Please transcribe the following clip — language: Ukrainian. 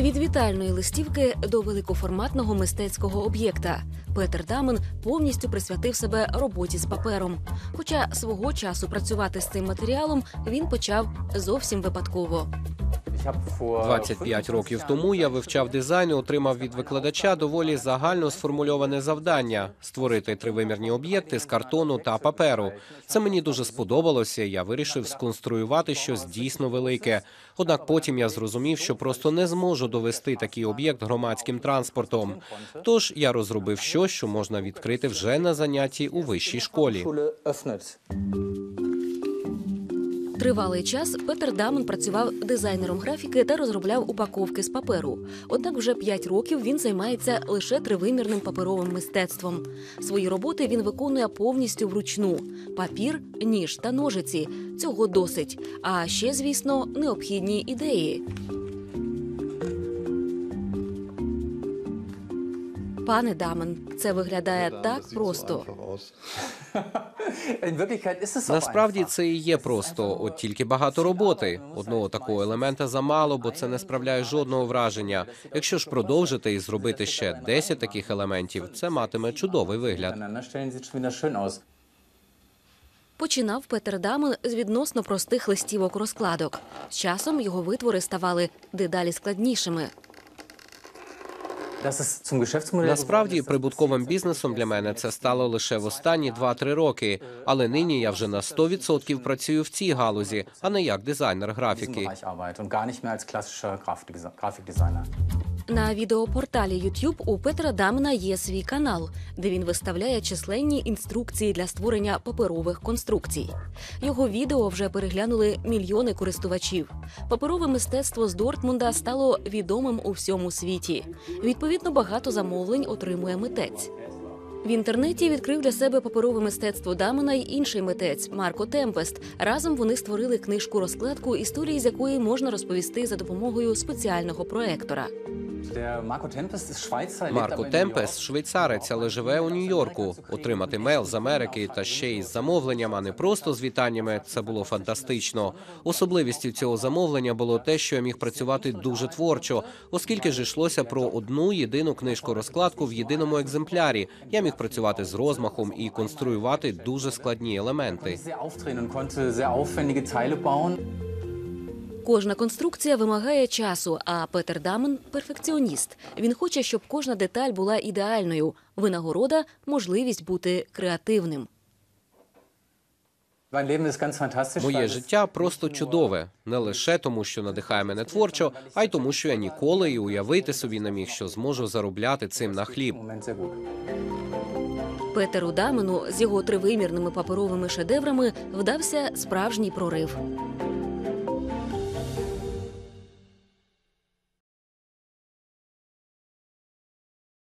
Від вітальної листівки до великоформатного мистецького об'єкта Петер Дамен повністю присвятив себе роботі з папером. Хоча свого часу працювати з цим матеріалом він почав зовсім випадково. 25 років тому я вивчав дизайн і отримав від викладача доволі загально сформульоване завдання створити тривимірні об'єкти з картону та паперу. Це мені дуже сподобалося. і Я вирішив сконструювати щось дійсно велике. Однак потім я зрозумів, що просто не зможу довести такий об'єкт громадським транспортом. Тож я розробив щось, що можна відкрити вже на занятті у вищій школі. Тривалий час Петер Дамон працював дизайнером графіки та розробляв упаковки з паперу. Однак вже 5 років він займається лише тривимірним паперовим мистецтвом. Свої роботи він виконує повністю вручну: папір, ніж та ножиці. Цього досить. А ще, звісно, необхідні ідеї. Пане Дамен, це виглядає так просто. Насправді це і є просто, от тільки багато роботи. Одного такого елемента замало, бо це не справляє жодного враження. Якщо ж продовжити і зробити ще 10 таких елементів, це матиме чудовий вигляд. Починав Петер Дамен з відносно простих листівок розкладок. З часом його витвори ставали дедалі складнішими. Насправді, прибутковим бізнесом для мене це стало лише в останні 2-3 роки. Але нині я вже на 100% працюю в цій галузі, а не як дизайнер графіки. На відеопорталі YouTube у Петра Дамена є свій канал, де він виставляє численні інструкції для створення паперових конструкцій. Його відео вже переглянули мільйони користувачів. Паперове мистецтво з Дортмунда стало відомим у всьому світі. Відповідно, багато замовлень отримує митець. В інтернеті відкрив для себе паперове мистецтво Дамена й інший митець Марко Темпест. Разом вони створили книжку розкладку, історії з якої можна розповісти за допомогою спеціального проектора. Марко Темпес швейцарець, але живе у Нью-Йорку. Отримати мейл з Америки та ще й з замовленням, а не просто з вітаннями. Це було фантастично. Особливістю цього замовлення було те, що я міг працювати дуже творчо, оскільки ж йшлося про одну єдину книжку розкладку в єдиному екземплярі. Я міг працювати з розмахом і конструювати дуже складні елементи. Кожна конструкція вимагає часу, а Петер Дамен перфекціоніст. Він хоче, щоб кожна деталь була ідеальною. Винагорода можливість бути креативним. Моє життя просто чудове, не лише тому, що надихає мене творчо, а й тому, що я ніколи і уявити собі не міг, що зможу заробляти цим на хліб. Петеру Дамену з його тривимірними паперовими шедеврами вдався справжній прорив.